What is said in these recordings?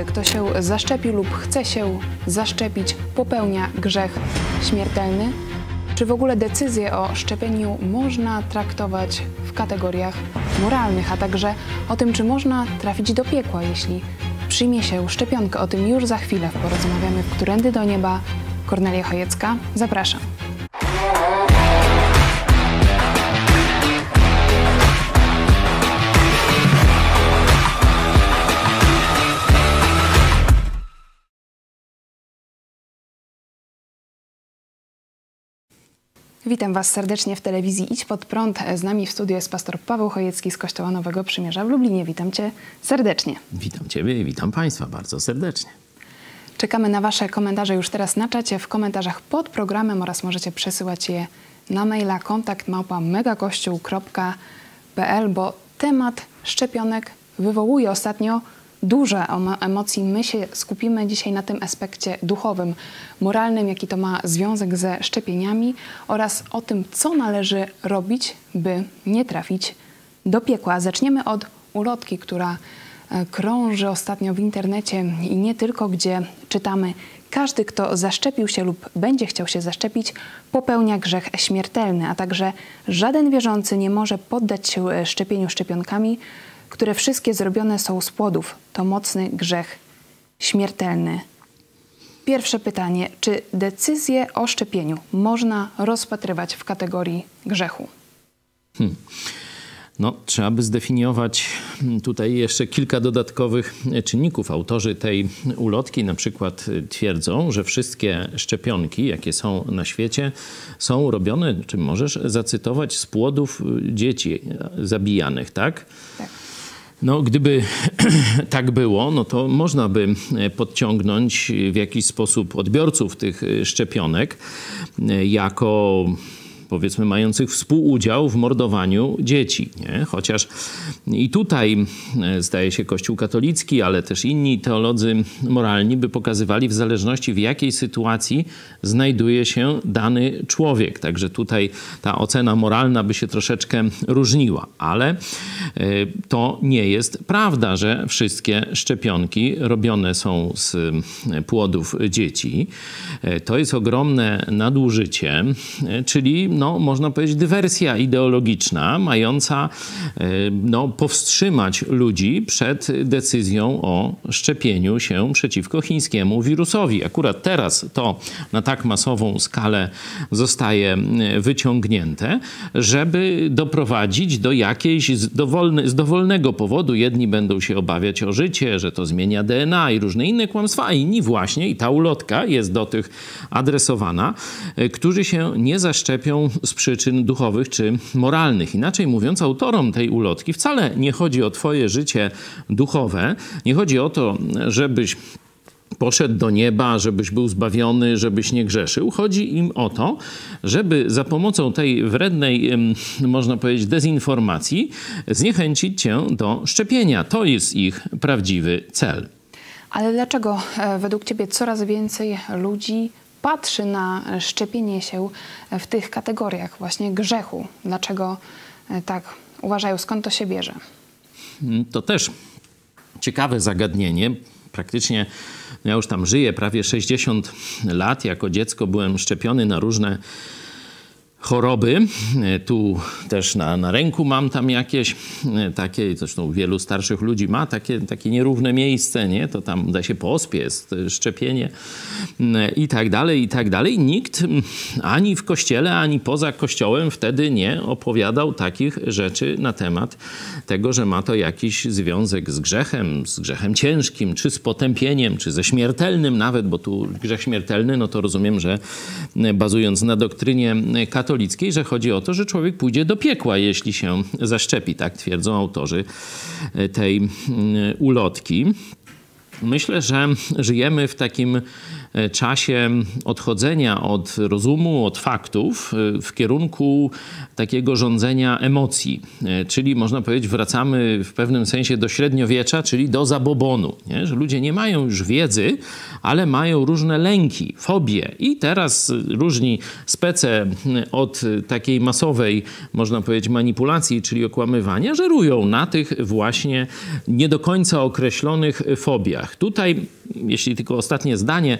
każdy, kto się zaszczepił lub chce się zaszczepić, popełnia grzech śmiertelny? Czy w ogóle decyzję o szczepieniu można traktować w kategoriach moralnych, a także o tym, czy można trafić do piekła, jeśli przyjmie się szczepionkę? O tym już za chwilę porozmawiamy w Którędy do Nieba. Kornelia Chojecka, zapraszam. Witam Was serdecznie w telewizji Idź Pod Prąd. Z nami w studiu jest pastor Paweł Chojecki z Kościoła Nowego Przymierza w Lublinie. Witam Cię serdecznie. Witam Ciebie i witam Państwa bardzo serdecznie. Czekamy na Wasze komentarze już teraz na czacie, w komentarzach pod programem oraz możecie przesyłać je na maila kontakt małpa megakościół.pl, bo temat szczepionek wywołuje ostatnio duże emocji. My się skupimy dzisiaj na tym aspekcie duchowym, moralnym, jaki to ma związek ze szczepieniami oraz o tym, co należy robić, by nie trafić do piekła. Zaczniemy od ulotki, która e, krąży ostatnio w internecie i nie tylko, gdzie czytamy każdy, kto zaszczepił się lub będzie chciał się zaszczepić, popełnia grzech śmiertelny, a także żaden wierzący nie może poddać się e, szczepieniu szczepionkami, które wszystkie zrobione są z płodów. To mocny grzech śmiertelny. Pierwsze pytanie: czy decyzję o szczepieniu można rozpatrywać w kategorii grzechu? Hmm. No, trzeba by zdefiniować tutaj jeszcze kilka dodatkowych czynników. Autorzy tej ulotki na przykład twierdzą, że wszystkie szczepionki, jakie są na świecie, są robione, czy możesz zacytować, z płodów dzieci zabijanych, tak? Tak. No, gdyby tak było, no to można by e, podciągnąć w jakiś sposób odbiorców tych e, szczepionek e, jako powiedzmy mających współudział w mordowaniu dzieci. Nie? Chociaż i tutaj e, zdaje się Kościół katolicki, ale też inni teolodzy moralni by pokazywali w zależności w jakiej sytuacji znajduje się dany człowiek. Także tutaj ta ocena moralna by się troszeczkę różniła, ale e, to nie jest prawda, że wszystkie szczepionki robione są z płodów dzieci. E, to jest ogromne nadużycie, czyli no, można powiedzieć, dywersja ideologiczna, mająca e, no, powstrzymać ludzi przed decyzją o szczepieniu się przeciwko chińskiemu wirusowi. Akurat teraz to na tak masową skalę zostaje e, wyciągnięte, żeby doprowadzić do jakiejś z, dowolny, z dowolnego powodu. Jedni będą się obawiać o życie, że to zmienia DNA i różne inne kłamstwa, a inni właśnie, i ta ulotka jest do tych adresowana, e, którzy się nie zaszczepią z przyczyn duchowych czy moralnych. Inaczej mówiąc, autorom tej ulotki wcale nie chodzi o Twoje życie duchowe, nie chodzi o to, żebyś poszedł do nieba, żebyś był zbawiony, żebyś nie grzeszył. Chodzi im o to, żeby za pomocą tej wrednej, można powiedzieć, dezinformacji zniechęcić cię do szczepienia. To jest ich prawdziwy cel. Ale dlaczego e, według Ciebie coraz więcej ludzi patrzy na szczepienie się w tych kategoriach właśnie grzechu. Dlaczego e, tak uważają, skąd to się bierze? Mm, to też ciekawe zagadnienie. Praktycznie ja już tam żyję prawie 60 lat. Jako dziecko byłem szczepiony na różne choroby. E, tu też na, na ręku mam tam jakieś e, takie, zresztą wielu starszych ludzi ma takie, takie nierówne miejsce, nie? To tam da się po ospie jest e, szczepienie i tak dalej, i tak dalej. Nikt ani w kościele, ani poza kościołem wtedy nie opowiadał takich rzeczy na temat tego, że ma to jakiś związek z grzechem, z grzechem ciężkim, czy z potępieniem, czy ze śmiertelnym nawet, bo tu grzech śmiertelny, no to rozumiem, że bazując na doktrynie katolickiej, katolickiej, że chodzi o to, że człowiek pójdzie do piekła, jeśli się zaszczepi. Tak twierdzą autorzy e, tej mm, ulotki. Myślę, że żyjemy w takim czasie odchodzenia od rozumu, od faktów e, w kierunku takiego rządzenia emocji. E, czyli można powiedzieć, wracamy w pewnym sensie do średniowiecza, czyli do zabobonu. Nie? Że ludzie nie mają już wiedzy, ale mają różne lęki, fobie. I teraz różni spece od takiej masowej, można powiedzieć, manipulacji, czyli okłamywania, żerują na tych właśnie nie do końca określonych fobiach. Tutaj jeśli tylko ostatnie zdanie,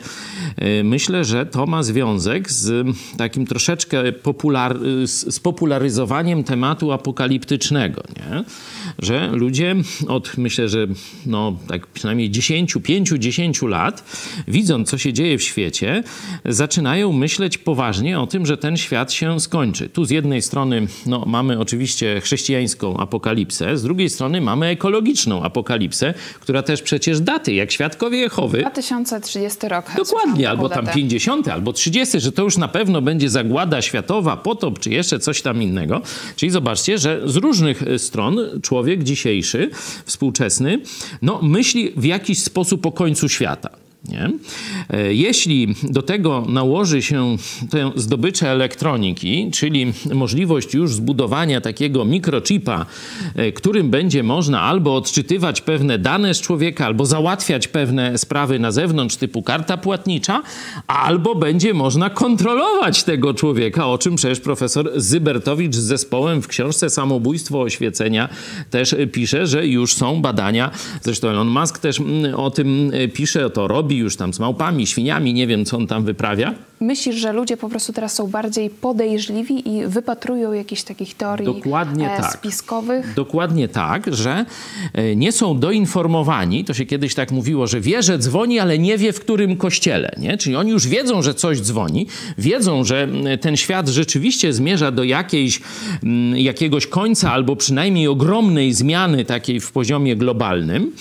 myślę, że to ma związek z takim troszeczkę popular, z popularyzowaniem tematu apokaliptycznego, nie? że ludzie od, myślę, że no, tak przynajmniej 10, 5, 10 lat, widząc, co się dzieje w świecie, zaczynają myśleć poważnie o tym, że ten świat się skończy. Tu z jednej strony no, mamy oczywiście chrześcijańską apokalipsę, z drugiej strony mamy ekologiczną apokalipsę, która też przecież daty, jak świadkowie Jehowy... 2030 rok. Dokładnie, albo tam 50, albo 30, że to już na pewno będzie zagłada światowa, potop, czy jeszcze coś tam innego. Czyli zobaczcie, że z różnych stron człowiek dzisiejszy, współczesny, no, myśli w jakiś sposób o końcu świata. Nie? E, jeśli do tego nałoży się tę zdobyczę elektroniki, czyli możliwość już zbudowania takiego mikrochipa, e, którym będzie można albo odczytywać pewne dane z człowieka, albo załatwiać pewne sprawy na zewnątrz, typu karta płatnicza, albo będzie można kontrolować tego człowieka, o czym przecież profesor Zybertowicz z zespołem w książce Samobójstwo oświecenia też pisze, że już są badania. Zresztą Elon Musk też mm, o tym pisze, to robi robi już tam z małpami, świniami, nie wiem co on tam wyprawia. Myślisz, że ludzie po prostu teraz są bardziej podejrzliwi i wypatrują jakichś takich teorii Dokładnie e, tak. spiskowych? Dokładnie tak, że e, nie są doinformowani. To się kiedyś tak mówiło, że wie, że dzwoni, ale nie wie w którym kościele. Nie? Czyli oni już wiedzą, że coś dzwoni, wiedzą, że ten świat rzeczywiście zmierza do jakiejś, jakiegoś końca albo przynajmniej ogromnej zmiany takiej w poziomie globalnym,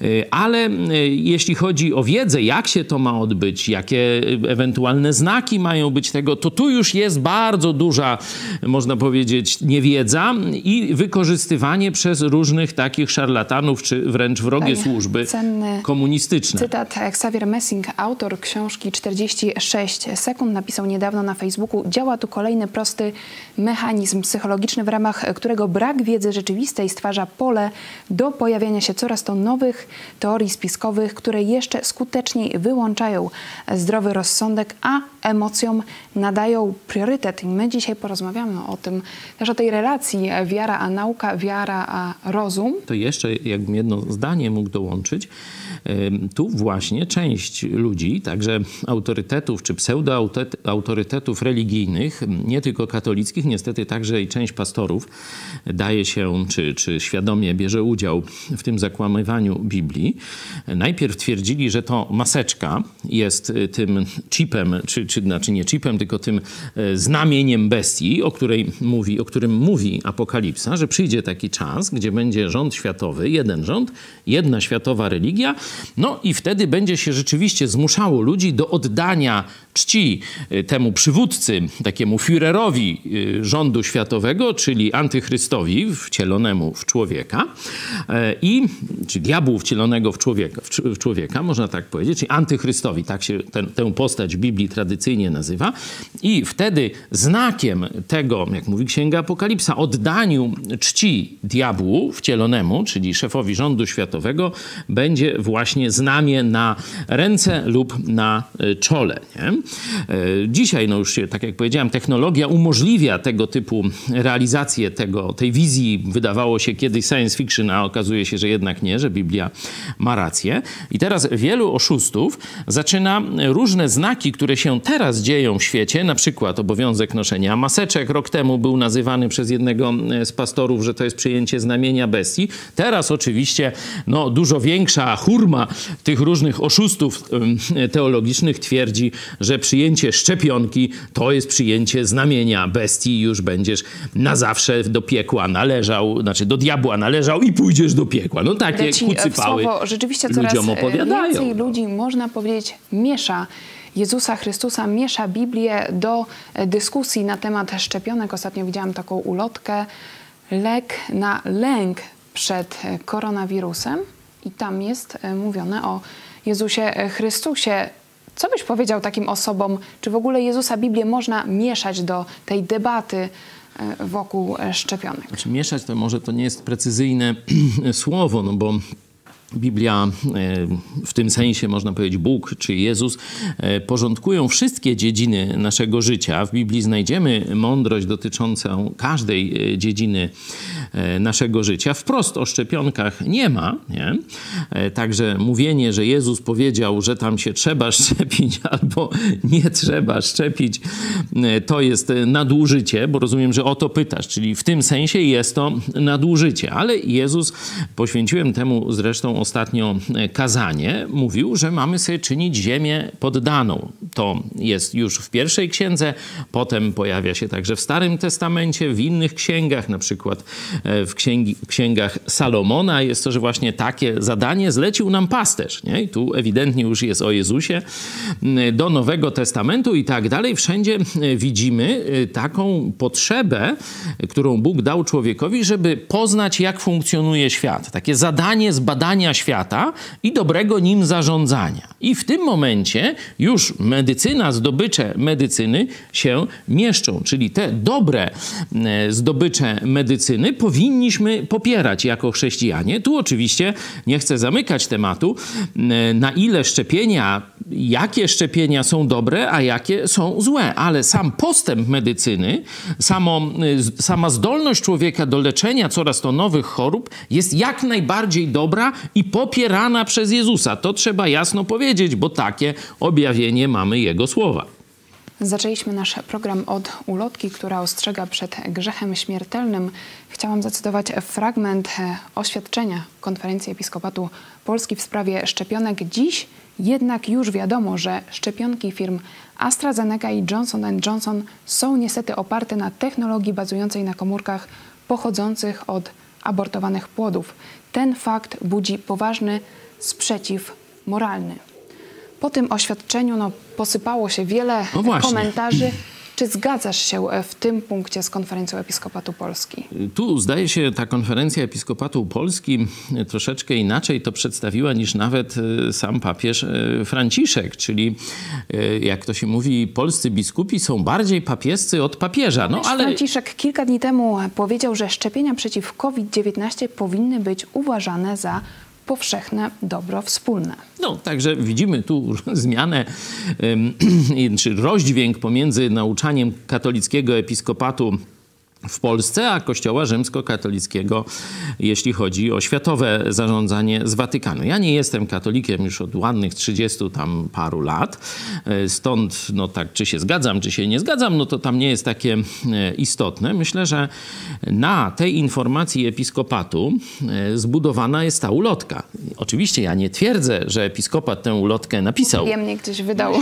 e, ale jeśli chodzi o wiedzę, wiedzę, jak się to ma odbyć, jakie ewentualne znaki mają być tego, to tu już jest bardzo duża, można powiedzieć, niewiedza i wykorzystywanie przez różnych takich szarlatanów, czy wręcz wrogie służby komunistyczne. Cytat Xavier Messing, autor książki 46 sekund, napisał niedawno na Facebooku, działa tu kolejny prosty mechanizm psychologiczny, w ramach którego brak wiedzy rzeczywistej stwarza pole do pojawiania się coraz to nowych teorii spiskowych, które jeszcze skutecznie skuteczniej wyłączają zdrowy rozsądek, a emocjom nadają priorytet. I my dzisiaj porozmawiamy o tym, też o tej relacji wiara a nauka, wiara a rozum. To jeszcze, jakbym jedno zdanie mógł dołączyć, tu właśnie część ludzi, także autorytetów czy pseudoautorytetów religijnych, nie tylko katolickich, niestety także i część pastorów daje się, czy, czy świadomie bierze udział w tym zakłamywaniu Biblii. Najpierw twierdzili, że to maseczka jest y, tym chipem, czy, czy znaczy nie chipem, tylko tym y, znamieniem bestii, o, której mówi, o którym mówi Apokalipsa, że przyjdzie taki czas, gdzie będzie rząd światowy, jeden rząd, jedna światowa religia, no i wtedy będzie się rzeczywiście zmuszało ludzi do oddania czci y, temu przywódcy, takiemu Führerowi rządu światowego, czyli antychrystowi wcielonemu w człowieka i, czy diabłu wcielonego w człowieka, w człowieka, można tak powiedzieć, powiedzieć, czyli antychrystowi, tak się ten, tę postać w Biblii tradycyjnie nazywa. I wtedy znakiem tego, jak mówi Księga Apokalipsa, oddaniu czci diabłu wcielonemu, czyli szefowi rządu światowego, będzie właśnie znamie na ręce lub na e, czole. Nie? E, dzisiaj, no już się, tak jak powiedziałem, technologia umożliwia tego typu realizację tego, tej wizji. Wydawało się kiedyś science fiction, a okazuje się, że jednak nie, że Biblia ma rację. I teraz wielu oszustów oszustów, zaczyna różne znaki, które się teraz dzieją w świecie, na przykład obowiązek noszenia maseczek. Rok temu był nazywany przez jednego e, z pastorów, że to jest przyjęcie znamienia bestii. Teraz oczywiście no, dużo większa hurma tych różnych oszustów teologicznych twierdzi, że przyjęcie szczepionki to jest przyjęcie znamienia bestii i już będziesz na zawsze do piekła należał, znaczy do diabła należał i pójdziesz do piekła. No takie kucypały rzeczywiście coraz ludziom opowiadają. więcej ludzi można powiedzieć, miesza Jezusa Chrystusa, miesza Biblię do dyskusji na temat szczepionek. Ostatnio widziałam taką ulotkę, lek na lęk przed koronawirusem i tam jest mówione o Jezusie Chrystusie, Co byś powiedział takim osobom? Czy w ogóle Jezusa Biblię można mieszać do tej debaty e, wokół e, szczepionek? Znaczy, mieszać to może to nie jest precyzyjne słowo, no bo Biblia, e, w tym sensie można powiedzieć Bóg czy Jezus, e, porządkują wszystkie dziedziny naszego życia. W Biblii znajdziemy mądrość dotyczącą każdej e, dziedziny naszego życia. Wprost o szczepionkach nie ma. Nie? Także mówienie, że Jezus powiedział, że tam się trzeba szczepić albo nie trzeba szczepić, to jest nadużycie, bo rozumiem, że o to pytasz. Czyli w tym sensie jest to nadużycie. Ale Jezus, poświęciłem temu zresztą ostatnio e, kazanie, mówił, że mamy sobie czynić ziemię poddaną. To jest już w pierwszej księdze, potem pojawia się także w Starym Testamencie, w innych księgach, na przykład e, w księgi, księgach Salomona. Jest to, że właśnie takie zadanie zlecił nam pasterz. Nie? I tu ewidentnie już jest o Jezusie. Do Nowego Testamentu i tak dalej. Wszędzie e, widzimy taką potrzebę, którą Bóg dał człowiekowi, żeby poznać, jak funkcjonuje świat. Takie zadanie zbadania świata i dobrego nim zarządzania. I w tym momencie już medycyna, zdobycze medycyny się mieszczą, czyli te dobre e, zdobycze medycyny powinniśmy popierać jako chrześcijanie. Tu oczywiście nie chcę zamykać tematu, e, na ile szczepienia, jakie szczepienia są dobre, a jakie są złe, ale sam postęp medycyny, samo, e, sama zdolność człowieka do leczenia coraz to nowych chorób jest jak najbardziej dobra i popierana przez Jezusa. To trzeba jasno powiedzieć, bo takie objawienie mamy Jego słowa. Zaczęliśmy nasz program od ulotki, która ostrzega przed grzechem śmiertelnym. Chciałam zacytować fragment oświadczenia Konferencji Episkopatu Polski w sprawie szczepionek. Dziś jednak już wiadomo, że szczepionki firm AstraZeneca i Johnson Johnson są niestety oparte na technologii bazującej na komórkach pochodzących od abortowanych płodów. Ten fakt budzi poważny sprzeciw moralny. Po tym oświadczeniu no, posypało się wiele no komentarzy. Czy zgadzasz się e, w tym punkcie z konferencją Episkopatu Polski? Tu zdaje się ta konferencja Episkopatu Polski e, troszeczkę inaczej to przedstawiła niż nawet e, sam papież Franciszek, czyli jak to się mówi, polscy biskupi są bardziej papiescy od papieża. No, ale... Franciszek kilka dni temu powiedział, że szczepienia przeciw COVID-19 powinny być uważane za powszechne dobro wspólne. No, także widzimy tu zmianę, czy rozdźwięk pomiędzy nauczaniem katolickiego episkopatu w Polsce, a Kościoła Rzymskokatolickiego, jeśli chodzi o światowe zarządzanie z Watykanu. Ja nie jestem katolikiem już od ładnych 30 tam paru lat, e, stąd no tak, czy się zgadzam, czy się nie zgadzam, no to tam nie jest takie e, istotne. Myślę, że na tej informacji episkopatu e, zbudowana jest ta ulotka. Oczywiście ja nie twierdzę, że episkopat tę ulotkę napisał. Wiem, gdzieś wydał.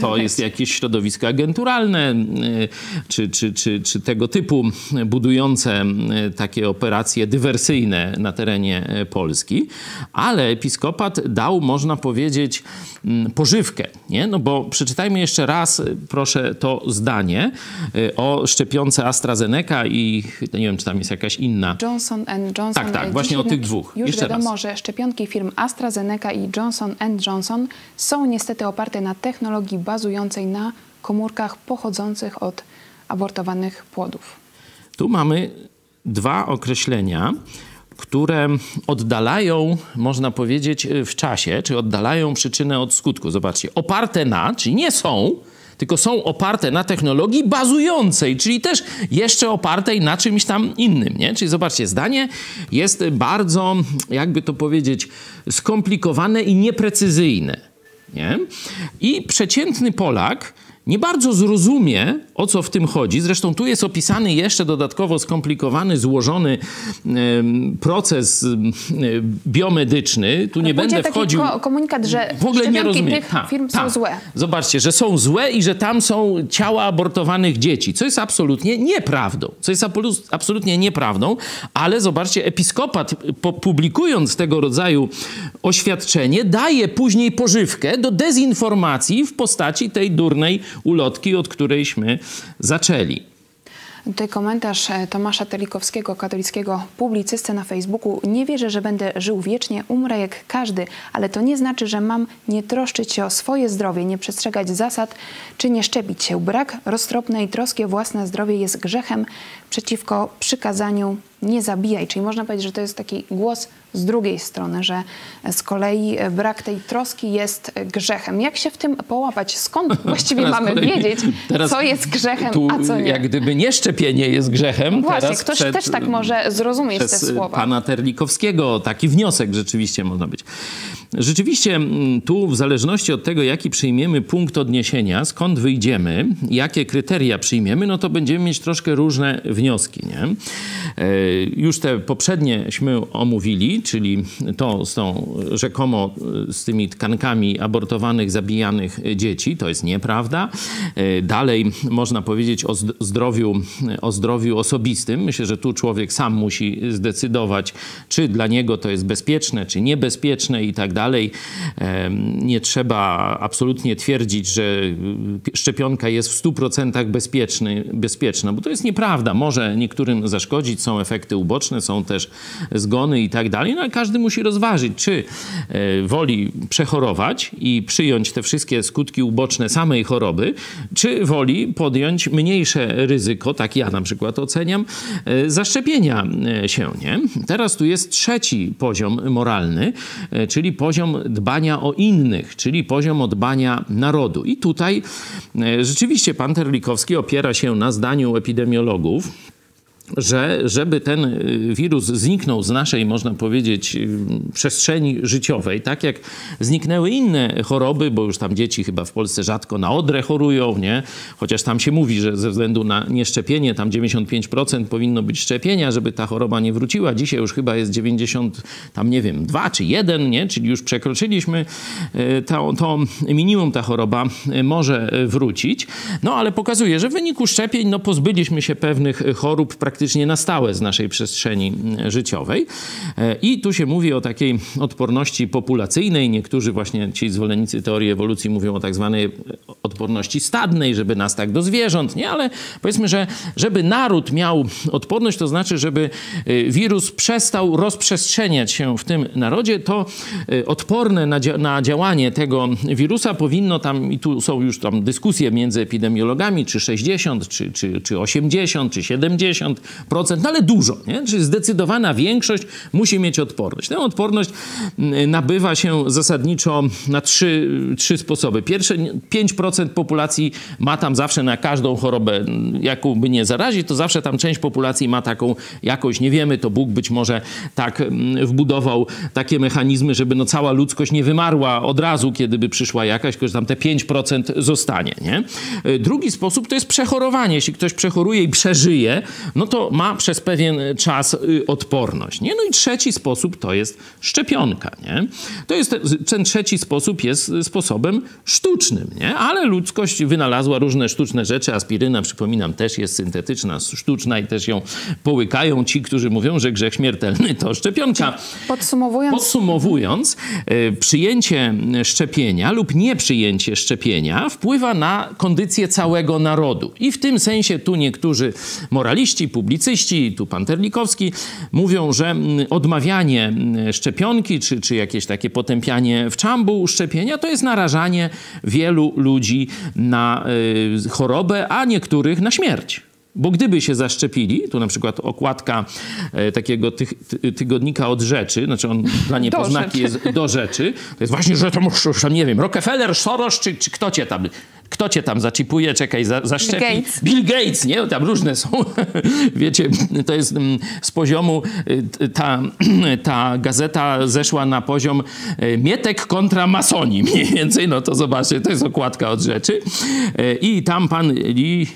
To jest jakieś środowisko agenturalne, czy, czy, czy, czy tego typu budujące takie operacje dywersyjne na terenie e, Polski, ale episkopat dał, można powiedzieć, pożywkę. Nie? No bo przeczytajmy jeszcze raz, e, proszę, to zdanie e, o szczepionce AstraZeneca i nie wiem, czy tam jest jakaś inna. Johnson Johnson. Tak, tak, właśnie o tych dwóch. Już jeszcze wiadomo, raz. że szczepionki firm AstraZeneca i Johnson Johnson są niestety oparte na technologii bazującej na komórkach pochodzących od abortowanych płodów. Tu mamy dwa określenia, które oddalają, można powiedzieć, w czasie, czy oddalają przyczynę od skutku. Zobaczcie, oparte na, czyli nie są, tylko są oparte na technologii bazującej, czyli też jeszcze opartej na czymś tam innym. Nie? Czyli zobaczcie, zdanie jest bardzo, jakby to powiedzieć, skomplikowane i nieprecyzyjne. Nie? I przeciętny Polak nie bardzo zrozumie, o co w tym chodzi. Zresztą tu jest opisany jeszcze dodatkowo skomplikowany, złożony proces biomedyczny. Tu nie będę wchodził. Ko komunikat, że w ogóle nie rozumiem. tych ha, firm ha. są złe. Zobaczcie, że są złe i że tam są ciała abortowanych dzieci, co jest absolutnie nieprawdą. Co jest absolutnie nieprawdą, ale zobaczcie, episkopat publikując tego rodzaju oświadczenie daje później pożywkę do dezinformacji w postaci tej durnej ulotki, od którejśmy zaczęli. Tutaj komentarz e, Tomasza Telikowskiego, katolickiego publicysty na Facebooku. Nie wierzę, że będę żył wiecznie, umrę jak każdy, ale to nie znaczy, że mam nie troszczyć się o swoje zdrowie, nie przestrzegać zasad czy nie szczepić się. Brak roztropnej troski o własne zdrowie jest grzechem przeciwko przykazaniu nie zabijaj. Czyli można powiedzieć, że to jest taki głos z drugiej strony, że z kolei brak tej troski jest grzechem. Jak się w tym połapać? Skąd właściwie mamy kolei, wiedzieć, co jest grzechem, a co nie? Jak gdyby nie szczepienie jest grzechem. Właśnie, ktoś przed, też tak może zrozumieć te słowa. pana Terlikowskiego taki wniosek rzeczywiście można być. Rzeczywiście tu w zależności od tego, jaki przyjmiemy punkt odniesienia, skąd wyjdziemy, jakie kryteria przyjmiemy, no to będziemy mieć troszkę różne wnioski. Nie? E, już te poprzednieśmy omówili, czyli to z tą rzekomo e, z tymi tkankami abortowanych, zabijanych dzieci, to jest nieprawda. E, dalej można powiedzieć o zdrowiu, o zdrowiu osobistym. Myślę, że tu człowiek sam musi zdecydować, czy dla niego to jest bezpieczne, czy niebezpieczne i tak dalej. Nie trzeba absolutnie twierdzić, że szczepionka jest w 100% bezpieczny, bezpieczna, bo to jest nieprawda. Może niektórym zaszkodzić, są efekty uboczne, są też zgony i tak dalej, no każdy musi rozważyć, czy e, woli przechorować i przyjąć te wszystkie skutki uboczne samej choroby, czy woli podjąć mniejsze ryzyko, tak ja na przykład oceniam, e, zaszczepienia e, się. Nie? Teraz tu jest trzeci poziom moralny, czyli poziom dbania o innych, czyli poziom dbania narodu. I tutaj rzeczywiście pan Terlikowski opiera się na zdaniu epidemiologów, że żeby ten y, wirus zniknął z naszej, można powiedzieć, y, przestrzeni życiowej, tak jak zniknęły inne choroby, bo już tam dzieci chyba w Polsce rzadko na odrę chorują, nie? Chociaż tam się mówi, że ze względu na nieszczepienie, tam 95% powinno być szczepienia, żeby ta choroba nie wróciła. Dzisiaj już chyba jest 90, tam nie wiem, 2 czy 1, nie? Czyli już przekroczyliśmy y, to, to minimum, ta choroba może wrócić. No ale pokazuje, że w wyniku szczepień, no pozbyliśmy się pewnych chorób praktycznie praktycznie na stałe z naszej przestrzeni mm, życiowej. E, I tu się mówi o takiej odporności populacyjnej. Niektórzy właśnie ci zwolennicy teorii ewolucji mówią o tak zwanej odporności stadnej, żeby nas tak do zwierząt, nie? Ale powiedzmy, że żeby naród miał odporność, to znaczy, żeby e, wirus przestał rozprzestrzeniać się w tym narodzie, to e, odporne na, dzia na działanie tego wirusa powinno tam, i tu są już tam dyskusje między epidemiologami, czy 60, czy, czy, czy 80, czy 70, no ale dużo, nie? Czyli zdecydowana większość musi mieć odporność. Tę odporność mm, nabywa się zasadniczo na trzy, trzy sposoby. Pierwsze, 5% populacji ma tam zawsze na każdą chorobę, mm, jaką by nie zarazić, to zawsze tam część populacji ma taką jakoś, nie wiemy, to Bóg być może tak mm, wbudował takie mechanizmy, żeby no cała ludzkość nie wymarła od razu, kiedy by przyszła jakaś, tylko że tam te 5% zostanie, nie? Drugi sposób to jest przechorowanie. Jeśli ktoś przechoruje i przeżyje, no to ma przez pewien czas y, odporność. Nie? No i trzeci sposób to jest szczepionka. Nie? To jest ten trzeci sposób jest sposobem sztucznym, nie? ale ludzkość wynalazła różne sztuczne rzeczy. Aspiryna, przypominam, też jest syntetyczna, sztuczna i też ją połykają ci, którzy mówią, że grzech śmiertelny to szczepionka. Podsumowując, Podsumowując y, przyjęcie szczepienia lub nieprzyjęcie szczepienia wpływa na kondycję całego narodu. I w tym sensie tu niektórzy moraliści, publicyści, tu pan Terlikowski, mówią, że mm, odmawianie mm, szczepionki, czy, czy jakieś takie potępianie w czambu szczepienia, to jest narażanie wielu ludzi na y, chorobę, a niektórych na śmierć. Bo gdyby się zaszczepili, tu na przykład okładka e, takiego ty, ty, tygodnika od rzeczy, znaczy on dla niepoznaki jest do rzeczy, to jest właśnie, że to muszę, nie wiem, Rockefeller, Soros, czy, czy kto cię tam kto cię tam zaczipuje, czekaj, za, zaszczepi. Bill Gates. Bill Gates, nie? Tam różne są. Wiecie, to jest mm, z poziomu, y, ta, ta gazeta zeszła na poziom y, Mietek kontra masoni mniej więcej. No to zobaczcie, to jest okładka od rzeczy. Y, I tam pan Lee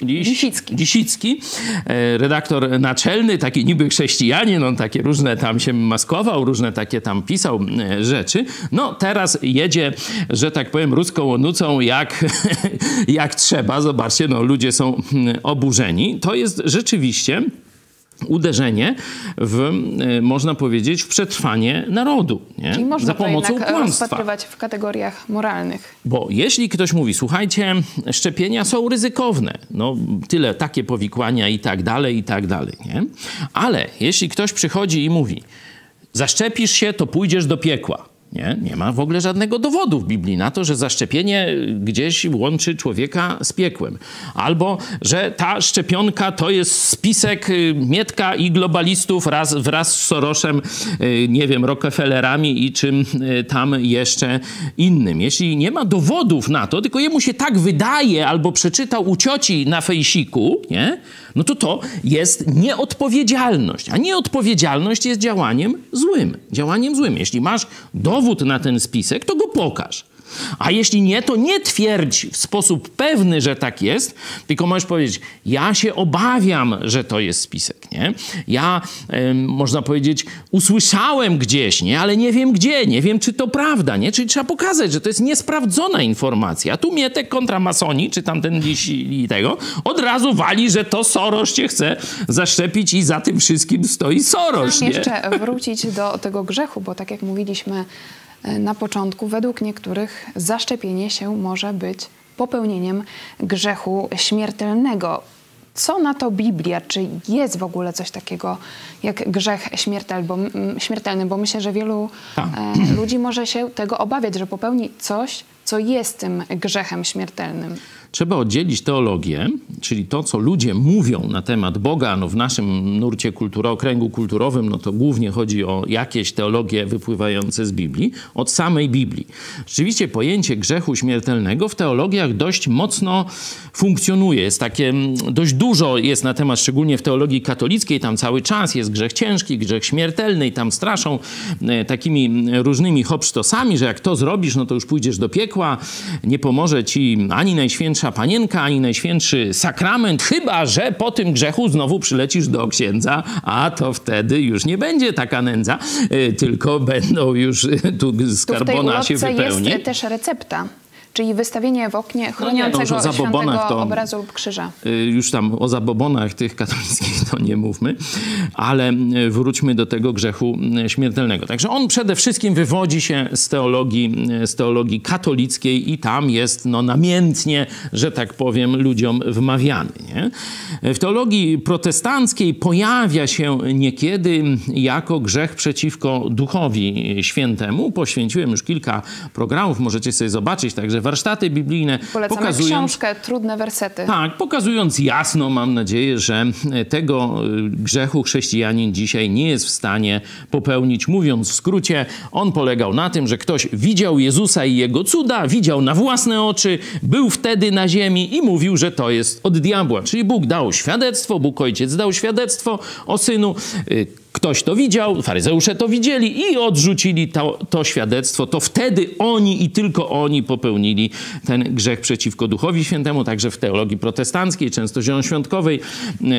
Liś, Lisicki. Lisicki, e, redaktor naczelny, taki niby chrześcijanin, on takie różne tam się maskował, różne takie tam pisał e, rzeczy. No teraz jedzie, że tak powiem, ruską onucą jak, jak trzeba. Zobaczcie, no ludzie są mm, oburzeni. To jest rzeczywiście uderzenie w, e, można powiedzieć, w przetrwanie narodu. Nie? Czyli można Za pomocą to kłamstwa. rozpatrywać w kategoriach moralnych. Bo jeśli ktoś mówi, słuchajcie, szczepienia są ryzykowne, no tyle, takie powikłania i tak dalej, i tak dalej, nie? Ale jeśli ktoś przychodzi i mówi, zaszczepisz się, to pójdziesz do piekła. Nie, nie ma w ogóle żadnego dowodu w Biblii na to, że zaszczepienie gdzieś łączy człowieka z piekłem. Albo, że ta szczepionka to jest spisek y, Mietka i globalistów raz, wraz z Soroszem, y, nie wiem, Rockefellerami i czym y, tam jeszcze innym. Jeśli nie ma dowodów na to, tylko jemu się tak wydaje albo przeczytał u cioci na fejsiku, nie? no to to jest nieodpowiedzialność. A nieodpowiedzialność jest działaniem złym. Działaniem złym. Jeśli masz dowód na ten spisek, to go pokaż. A jeśli nie, to nie twierdź w sposób pewny, że tak jest, tylko możesz powiedzieć, ja się obawiam, że to jest spisek, nie? Ja, można powiedzieć, usłyszałem gdzieś, nie? Ale nie wiem gdzie, nie wiem, czy to prawda, nie? Czyli trzeba pokazać, że to jest niesprawdzona informacja. Tu Mietek kontra masoni, czy tamten dziś i tego, od razu wali, że to Soros cię chce zaszczepić i za tym wszystkim stoi Soros, Chciałam jeszcze wrócić do tego grzechu, bo tak jak mówiliśmy, na początku, według niektórych zaszczepienie się może być popełnieniem grzechu śmiertelnego. Co na to Biblia? Czy jest w ogóle coś takiego jak grzech śmiertelny? Bo, śmiertelny? Bo myślę, że wielu tak. e, ludzi może się tego obawiać, że popełni coś, co jest tym grzechem śmiertelnym. Trzeba oddzielić teologię, czyli to, co ludzie mówią na temat Boga, no w naszym nurcie kultura, okręgu kulturowym, no to głównie chodzi o jakieś teologie wypływające z Biblii, od samej Biblii. Rzeczywiście pojęcie grzechu śmiertelnego w teologiach dość mocno funkcjonuje. Jest takie, mm, dość dużo jest na temat, szczególnie w teologii katolickiej, tam cały czas jest grzech ciężki, grzech śmiertelny i tam straszą e, takimi mm, różnymi hopsztosami, że jak to zrobisz, no to już pójdziesz do piekła, nie pomoże ci ani najświętszy Najświętsza Panienka, ani Najświętszy Sakrament, chyba że po tym grzechu znowu przylecisz do księdza, a to wtedy już nie będzie taka nędza, y, tylko będą już y, tu skarbona się wypełni. jest też recepta czyli wystawienie w oknie chroniącego no nie, świętego to, obrazu lub krzyża. Y, już tam o zabobonach tych katolickich to nie mówmy, ale y, wróćmy do tego grzechu y, śmiertelnego. Także on przede wszystkim wywodzi się z teologii, z teologii katolickiej i tam jest no, namiętnie, że tak powiem, ludziom wmawiany. Nie? W teologii protestanckiej pojawia się niekiedy jako grzech przeciwko Duchowi Świętemu. Poświęciłem już kilka programów, możecie sobie zobaczyć, także warsztaty biblijne. Polecamy pokazując, książkę Trudne wersety. Tak, pokazując jasno, mam nadzieję, że tego y, grzechu chrześcijanin dzisiaj nie jest w stanie popełnić. Mówiąc w skrócie, on polegał na tym, że ktoś widział Jezusa i jego cuda, widział na własne oczy, był wtedy na ziemi i mówił, że to jest od diabła. Czyli Bóg dał świadectwo, Bóg Ojciec dał świadectwo o Synu. Ktoś to widział, faryzeusze to widzieli i odrzucili to, to, świadectwo. To wtedy oni i tylko oni popełnili ten grzech przeciwko Duchowi Świętemu. Także w teologii protestanckiej, często zielonoświątkowej,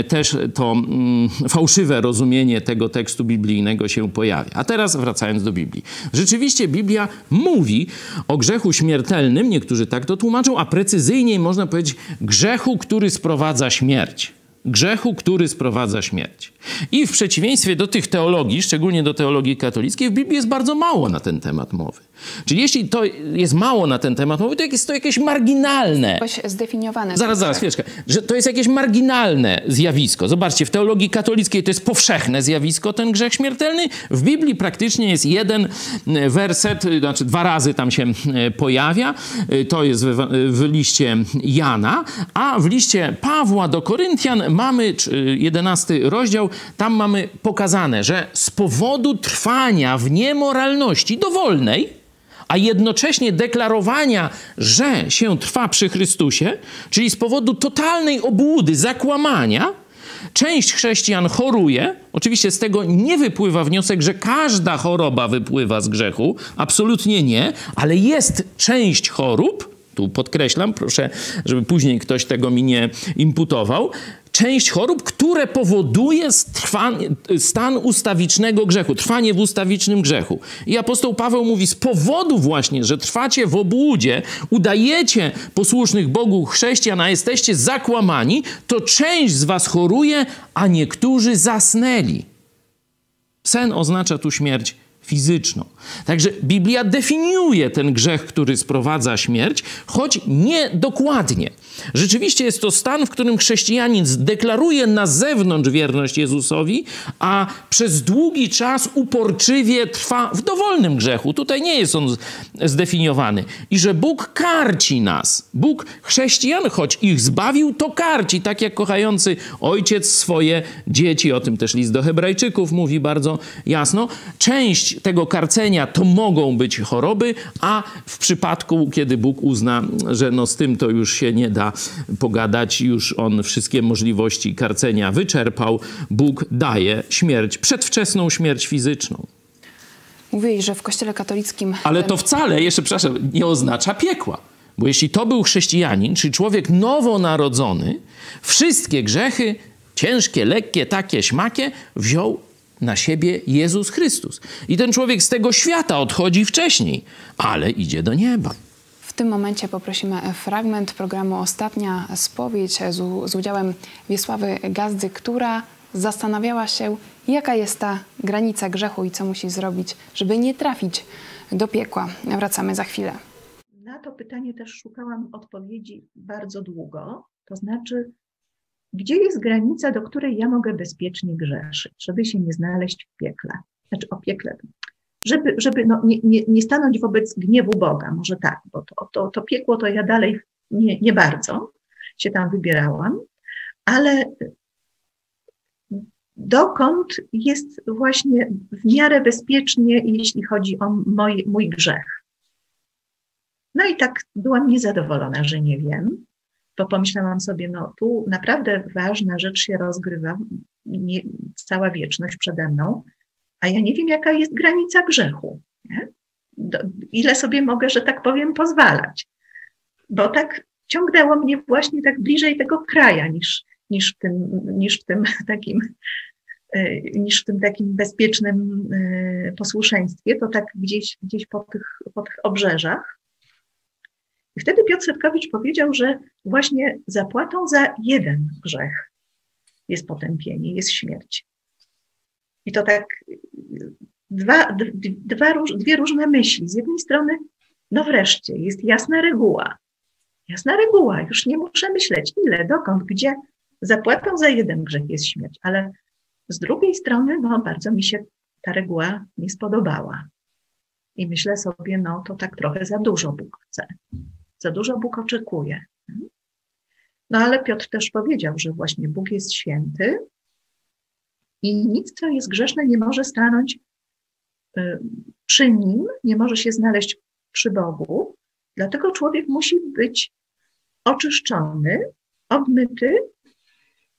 też to mm, fałszywe rozumienie tego tekstu biblijnego się pojawia. A teraz wracając do Biblii. Rzeczywiście Biblia mówi o grzechu śmiertelnym, niektórzy tak to tłumaczą, a precyzyjniej można powiedzieć grzechu, który sprowadza śmierć grzechu, który sprowadza śmierć. I w przeciwieństwie do tych teologii, szczególnie do teologii katolickiej, w Biblii jest bardzo mało na ten temat mowy. Czyli jeśli to jest mało na ten temat mowy, to jest to jakieś marginalne. Zdefiniowane. Zaraz, zaraz, chwileczkę. Że to jest jakieś marginalne zjawisko. Zobaczcie, w teologii katolickiej to jest powszechne zjawisko, ten grzech śmiertelny. W Biblii praktycznie jest jeden e, werset, znaczy dwa razy tam się e, pojawia. E, to jest w, w liście Jana, a w liście Pawła do Koryntian mamy 11 rozdział, tam mamy pokazane, że z powodu trwania w niemoralności dowolnej, a jednocześnie deklarowania, że się trwa przy Chrystusie, czyli z powodu totalnej obłudy, zakłamania, część chrześcijan choruje. Oczywiście z tego nie wypływa wniosek, że każda choroba wypływa z grzechu, absolutnie nie, ale jest część chorób, tu podkreślam, proszę, żeby później ktoś tego mi nie imputował. Część chorób, które powoduje stan ustawicznego grzechu, trwanie w ustawicznym grzechu. I apostoł Paweł mówi, z powodu właśnie, że trwacie w obłudzie, udajecie posłusznych Bogu chrześcijan, a jesteście zakłamani, to część z was choruje, a niektórzy zasnęli. Sen oznacza tu śmierć fizyczną. Także Biblia definiuje ten grzech, który sprowadza śmierć, choć nie dokładnie. Rzeczywiście jest to stan, w którym chrześcijanin deklaruje na zewnątrz wierność Jezusowi, a przez długi czas uporczywie trwa w dowolnym grzechu. Tutaj nie jest on zdefiniowany. I że Bóg karci nas. Bóg chrześcijan, choć ich zbawił, to karci, tak jak kochający ojciec swoje dzieci. O tym też list do Hebrajczyków mówi bardzo jasno. Część tego karcenia to mogą być choroby, a w przypadku, kiedy Bóg uzna, że no z tym to już się nie da pogadać, już on wszystkie możliwości karcenia wyczerpał, Bóg daje śmierć, przedwczesną śmierć fizyczną. Mówiłeś, że w Kościele katolickim... Ale to wcale, jeszcze przepraszam, nie oznacza piekła. Bo jeśli to był chrześcijanin, czyli człowiek nowonarodzony, wszystkie grzechy, ciężkie, lekkie, takie, śmakie, wziął na siebie Jezus Chrystus. I ten człowiek z tego świata odchodzi wcześniej, ale idzie do nieba. W tym momencie poprosimy fragment programu Ostatnia Spowiedź z, z udziałem Wiesławy Gazdy, która zastanawiała się, jaka jest ta granica grzechu i co musi zrobić, żeby nie trafić do piekła. Wracamy za chwilę. Na to pytanie też szukałam odpowiedzi bardzo długo. To znaczy, gdzie jest granica, do której ja mogę bezpiecznie grzeszyć, żeby się nie znaleźć w piekle? Znaczy o piekle, żeby, żeby no, nie, nie, nie stanąć wobec gniewu Boga, może tak, bo to, to, to piekło to ja dalej nie, nie bardzo się tam wybierałam, ale dokąd jest właśnie w miarę bezpiecznie, jeśli chodzi o mój, mój grzech. No i tak byłam niezadowolona, że nie wiem bo pomyślałam sobie, no tu naprawdę ważna rzecz się rozgrywa, nie, cała wieczność przede mną, a ja nie wiem, jaka jest granica grzechu. Do, ile sobie mogę, że tak powiem, pozwalać. Bo tak ciągnęło mnie właśnie tak bliżej tego kraja niż, niż, w, tym, niż w tym takim e, niż w tym takim bezpiecznym e, posłuszeństwie, to tak gdzieś, gdzieś po, tych, po tych obrzeżach. I wtedy Piotr Setkowicz powiedział, że właśnie zapłatą za jeden grzech jest potępienie, jest śmierć. I to tak dwa, dwa, dwie różne myśli. Z jednej strony, no wreszcie, jest jasna reguła. Jasna reguła, już nie muszę myśleć ile, dokąd, gdzie. Zapłatą za jeden grzech jest śmierć, ale z drugiej strony, no bardzo mi się ta reguła nie spodobała. I myślę sobie, no to tak trochę za dużo Bóg chce. Za dużo Bóg oczekuje. No ale Piotr też powiedział, że właśnie Bóg jest święty i nic, co jest grzeszne, nie może stanąć y, przy nim, nie może się znaleźć przy Bogu. Dlatego człowiek musi być oczyszczony, obmyty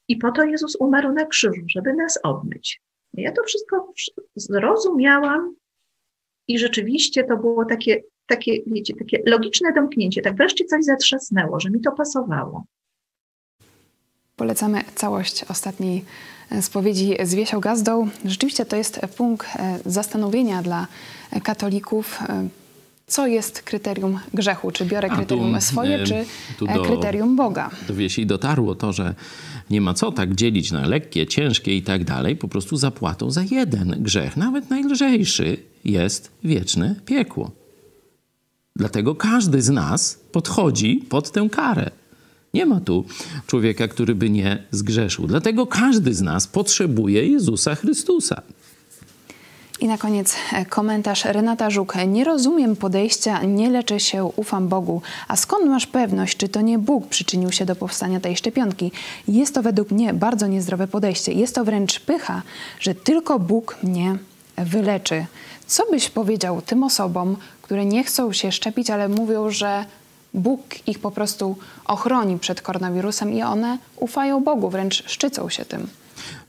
i po to Jezus umarł na krzyżu, żeby nas obmyć. Ja to wszystko zrozumiałam i rzeczywiście to było takie takie, wiecie, takie logiczne domknięcie, tak wreszcie coś zatrzasnęło, że mi to pasowało. Polecamy całość ostatniej e, spowiedzi z Wiesią Gazdą. Rzeczywiście to jest punkt e, zastanowienia dla katolików, e, co jest kryterium grzechu. Czy biorę kryterium tu, swoje, czy do, kryterium Boga. Do Wiesi dotarło to, że nie ma co tak dzielić na lekkie, ciężkie i tak dalej. Po prostu zapłatą za jeden grzech, nawet najlżejszy, jest wieczne piekło. Dlatego każdy z nas podchodzi pod tę karę. Nie ma tu człowieka, który by nie zgrzeszył. Dlatego każdy z nas potrzebuje Jezusa Chrystusa. I na koniec komentarz Renata Żuk. Nie rozumiem podejścia, nie leczę się, ufam Bogu. A skąd masz pewność, czy to nie Bóg przyczynił się do powstania tej szczepionki? Jest to według mnie bardzo niezdrowe podejście. Jest to wręcz pycha, że tylko Bóg mnie wyleczy. Co byś powiedział tym osobom, które nie chcą się szczepić, ale mówią, że Bóg ich po prostu ochroni przed koronawirusem i one ufają Bogu, wręcz szczycą się tym?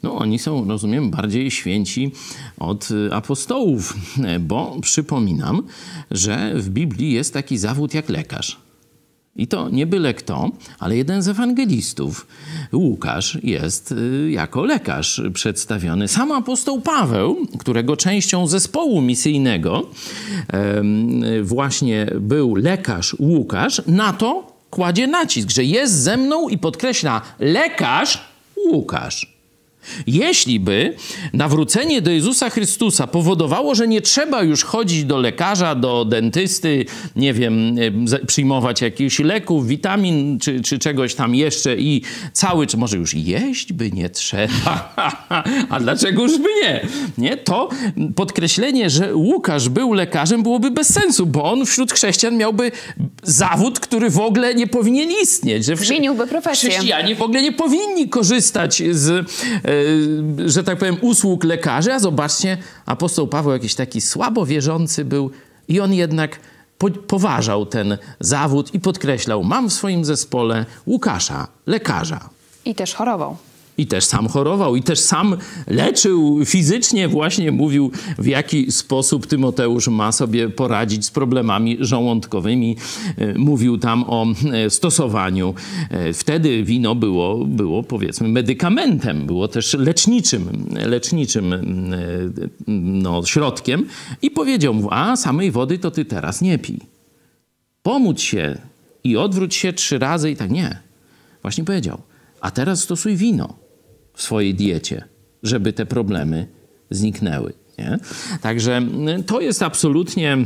No, oni są, rozumiem, bardziej święci od y, apostołów, bo przypominam, że w Biblii jest taki zawód jak lekarz. I to nie byle kto, ale jeden z ewangelistów, Łukasz, jest y, jako lekarz przedstawiony. Sam apostoł Paweł, którego częścią zespołu misyjnego właśnie był lekarz Łukasz, na to kładzie nacisk, że jest ze mną i podkreśla lekarz Łukasz. Jeśli by nawrócenie do Jezusa Chrystusa powodowało, że nie trzeba już chodzić do lekarza, do dentysty, nie wiem, przyjmować jakichś leków, witamin czy, czy czegoś tam jeszcze i cały, czy może już jeść by nie trzeba, a dlaczego już by nie? nie? To podkreślenie, że Łukasz był lekarzem byłoby bez sensu, bo on wśród chrześcijan miałby zawód, który w ogóle nie powinien istnieć. Że Zmieniłby profesję. Chrześcijanie w ogóle nie powinni korzystać z E, że tak powiem, usług lekarzy, a zobaczcie, apostoł Paweł jakiś taki słabo wierzący był i on jednak poważał ten zawód i podkreślał, mam w swoim zespole Łukasza, lekarza. I też chorował. I też sam chorował, i też sam leczył fizycznie, właśnie mówił, w jaki sposób Tymoteusz ma sobie poradzić z problemami żołądkowymi. E, mówił tam o e, stosowaniu. E, wtedy wino było, było powiedzmy medykamentem, było też leczniczym, leczniczym no, środkiem. I powiedział mu, a samej wody to ty teraz nie pij. Pomóc się i odwróć się trzy razy i tak nie. Właśnie powiedział, a teraz stosuj wino w swojej diecie, żeby te problemy zniknęły. Nie? Także mm, to jest absolutnie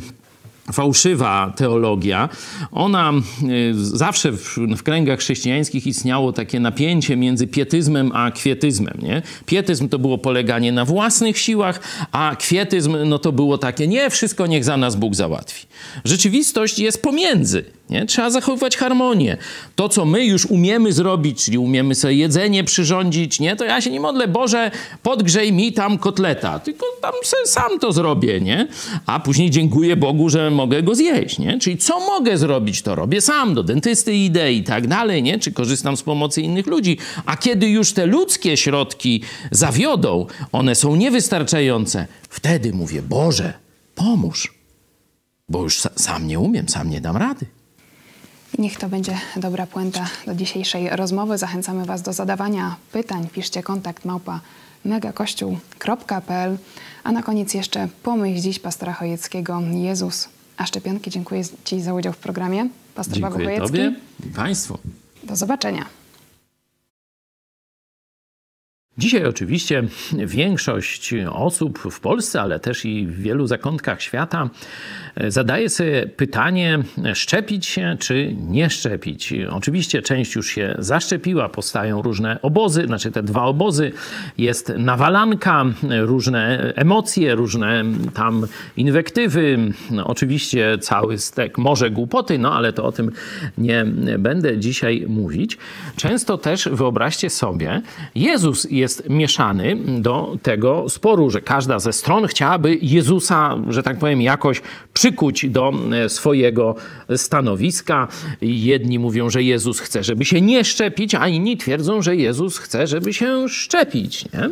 fałszywa teologia. Ona y, zawsze w, w, kręgach chrześcijańskich istniało takie napięcie między pietyzmem a kwietyzmem. Nie? Pietyzm to było poleganie na własnych siłach, a kwietyzm no to było takie, nie, wszystko niech za nas Bóg załatwi. Rzeczywistość jest pomiędzy. Nie? Trzeba zachowywać harmonię. To, co my już umiemy zrobić, czyli umiemy sobie jedzenie przyrządzić, nie? to ja się nie modlę, Boże, podgrzej mi tam kotleta, tylko tam sam to zrobię, nie? A później dziękuję Bogu, że mogę go zjeść, nie? Czyli co mogę zrobić, to robię sam, do dentysty idę i tak dalej, nie? Czy korzystam z pomocy innych ludzi. A kiedy już te ludzkie środki zawiodą, one są niewystarczające, wtedy mówię, Boże, pomóż, bo już sam nie umiem, sam nie dam rady. Niech to będzie dobra puenta do dzisiejszej rozmowy. Zachęcamy Was do zadawania pytań. Piszcie kontakt małpa megakościół.pl A na koniec jeszcze pomyśl dziś pastora Chojeckiego Jezus, a szczepionki. Dziękuję Ci za udział w programie. Pastor Dziękuję Paweł Chojecki. Tobie i Państwu. Do zobaczenia. Dzisiaj oczywiście większość osób w Polsce, ale też i w wielu zakątkach świata zadaje sobie pytanie, szczepić się czy nie szczepić. Oczywiście część już się zaszczepiła, powstają różne obozy, znaczy te dwa obozy, jest nawalanka, różne emocje, różne tam inwektywy, no, oczywiście cały stek może głupoty, no ale to o tym nie będę dzisiaj mówić. Często też wyobraźcie sobie, Jezus jest mieszany do tego sporu, że każda ze stron chciałaby Jezusa, że tak powiem, jakoś przy przykuć do e, swojego stanowiska. Jedni mówią, że Jezus chce, żeby się nie szczepić, a inni twierdzą, że Jezus chce, żeby się szczepić. Nie?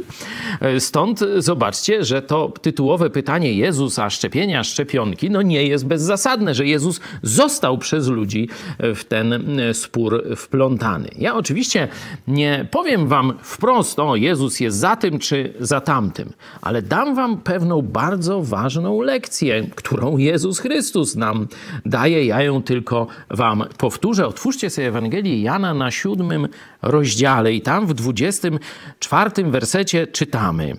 E, stąd zobaczcie, że to tytułowe pytanie Jezusa, szczepienia, szczepionki, no nie jest bezzasadne, że Jezus został przez ludzi w ten e, spór wplątany. Ja oczywiście nie powiem wam wprost, o Jezus jest za tym czy za tamtym, ale dam wam pewną bardzo ważną lekcję, którą Jezus Chrystus nam daje. Ja ją tylko wam powtórzę. Otwórzcie sobie Ewangelię Jana na siódmym rozdziale i tam w dwudziestym czwartym wersecie czytamy.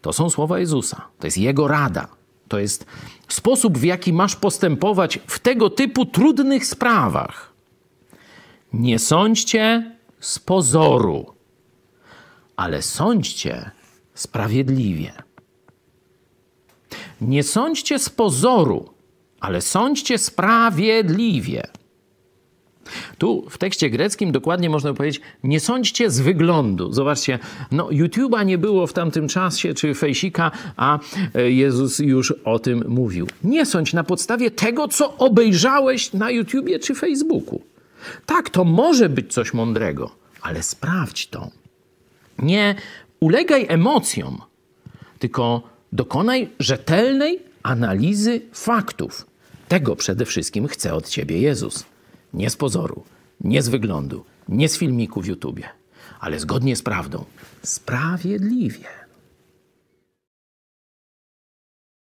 To są słowa Jezusa. To jest Jego rada. To jest sposób, w jaki masz postępować w tego typu trudnych sprawach. Nie sądźcie z pozoru, ale sądźcie sprawiedliwie. Nie sądźcie z pozoru, ale sądźcie sprawiedliwie. Tu w tekście greckim dokładnie można powiedzieć, nie sądźcie z wyglądu. Zobaczcie, no YouTube'a nie było w tamtym czasie, czy fejsika, a e, Jezus już o tym mówił. Nie sądź na podstawie tego, co obejrzałeś na YouTubie czy Facebooku. Tak, to może być coś mądrego, ale sprawdź to. Nie ulegaj emocjom, tylko Dokonaj rzetelnej analizy faktów. Tego przede wszystkim chce od ciebie Jezus. Nie z pozoru, nie z wyglądu, nie z filmiku w YouTubie, ale zgodnie z prawdą. Sprawiedliwie.